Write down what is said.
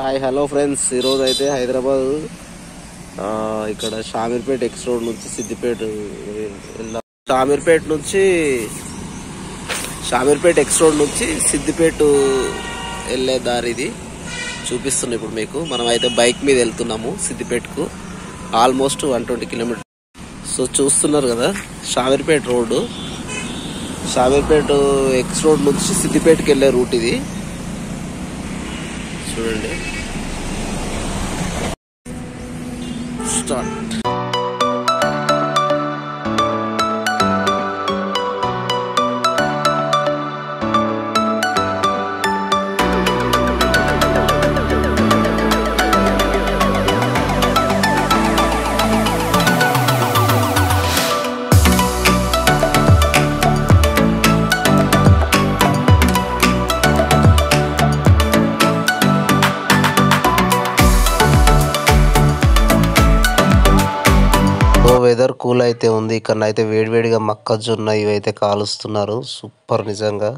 Hi hello friends ఈరోజు అయితే హైదరాబాద్ ఇక్కడ షామీర్పేట ఎక్స్ రోడ్ నుంచి సిద్దిపేట వెళ్దాం షామీర్పేట నుంచి షామీర్పేట ఎక్స్ రోడ్ నుంచి సిద్దిపేట వెళ్ళే దారి ఇది. చూపిస్తున్నా ఇప్పుడు మీకు. మనం అయితే బైక్ మీద వెళ్తున్నాము సిద్దిపేటకు. Almost one twenty kilometre so చూస్తున్నారు కదా Shamirpet road. Shamirpet X road నుంచి సిద్దిపేటకి వెళ్ళే రూట్ ఇది. చూడండి స్టార్ట్ వెదర్ కూల్ అయితే ఉంది. ఇక్కడ అయితే వేడివేడిగా మొక్కజొన్న ఇవైతే కాలుస్తున్నారు. సూపర్ నిజంగా.